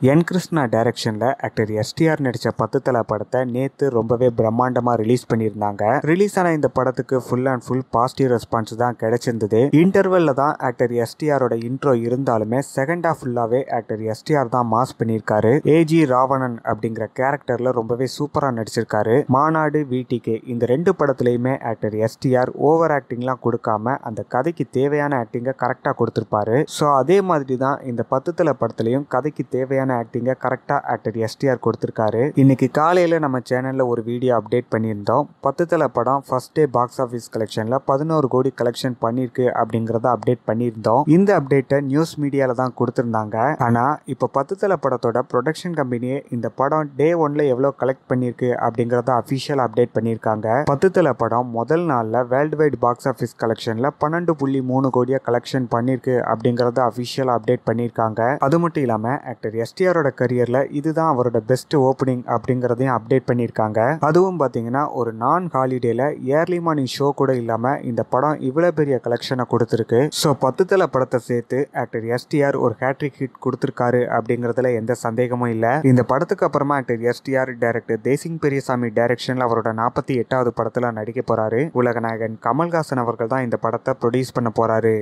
என் கிருஷ்ணா டைரக்ஷனில் actor STR நடித்த பத்து தலை படத்தை நேற்று ரொம்பவே பிரம்மாண்டமாக ரிலீஸ் பண்ணியிருந்தாங்க. ரிலீஸ் ஆன இந்த படத்துக்கு full and full positive response தான் கிடைச்சிருந்தது. இன்டர்வெல்ல தான் ஆக்டர் எஸ்டிஆரோட இன்ட்ரோ இருந்தாலுமே செகண்ட் ஆஃப் ஃபுல்லாகவே ஆக்டர் எஸ்டிஆர் தான் மாஸ் பண்ணியிருக்காரு. ஏஜி ராவணன் அப்படிங்கிற கேரக்டரில் ரொம்பவே சூப்பராக நடிச்சிருக்காரு. மாநாடு விடிகே இந்த ரெண்டு படத்துலையுமே ஆக்டர் எஸ்டிஆர் ஓவர் ஆக்டிங்லாம் கொடுக்காம அந்த கதைக்கு தேவையான ஆக்டிங்கை கரெக்டாக கொடுத்துருப்பாரு. ஸோ அதே மாதிரி தான் இந்த பத்து தலை படத்துலையும் கதைக்கு தேவையான ஆக்டிங்கை கரெக்டாக ஆக்டர் எஸ்டிஆர் கொடுத்துருக்காரு. இன்னைக்கு காலையில் நம்ம சேனலில் ஒரு வீடியோ அப்டேட் பண்ணியிருந்தோம். பத்து தலை படம் ஃபர்ஸ்ட் டே பாக்ஸ் ஆஃபீஸ் கலெக்ஷனில் பதினோரு கோடி கலெக்ஷன் பண்ணியிருக்கு அப்படிங்கிறத அப்டேட் பண்ணியிருந்தோம். இந்த அப்டேட்டை நியூஸ் மீடியாவில் தான் கொடுத்துருந்தாங்க. ஆனால் இப்போ பத்து தலை படத்தோட ப்ரொடக்ஷன் கம்பெனியே இந்த படம் டே ஒன்ல எவ்வளோ கலெக்ட் பண்ணியிருக்கு அப்படிங்கிறத அஃபிஷியல் அப்டேட் பண்ணியிருக்காங்க. பத்து தலை படம் முதல் நாளில் வேர்ல்டு வைட் பாக்ஸ் ஆஃபீஸ் கலெக்ஷனில் பன்னெண்டு புள்ளி மூணு கோடியாக கலெக்ஷன் பண்ணியிருக்கு அப்படிங்கிறத அஃபிஷியல் அப்டேட் பண்ணியிருக்காங்க. அது மட்டும் இல்லாமல் ஆக்டர் எஸ் எஸ்டிஆரோட கரியரில் இதுதான் அவரோட பெஸ்ட் ஓப்பனிங் அப்படிங்கிறதையும் அப்டேட் பண்ணியிருக்காங்க. அதுவும் பார்த்தீங்கன்னா ஒரு நான் ஹாலிடேல ஏர்லி மார்னிங் ஷோ கூட இல்லாமல் இந்த படம் இவ்வளோ பெரிய கலெக்ஷனை கொடுத்துருக்கு. ஸோ பத்து தலை படத்தை சேர்த்து ஆக்டர் எஸ்டிஆர் ஒரு ஹேட்ரிக் ஹிட் கொடுத்துருக்காரு அப்படிங்கிறதுல எந்த சந்தேகமும் இல்லை. இந்த படத்துக்கு அப்புறமா actor STR director Desingh Periyasamy டைரக்ஷனில் அவரோட நாற்பத்தி எட்டாவது படத்தில் நடிக்க போகிறாரு உலகநாயகன் கமல்ஹாசன் அவர்கள் தான் இந்த படத்தை ப்ரொடியூஸ் பண்ண போகிறாரு